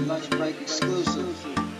Lunch break exclusive.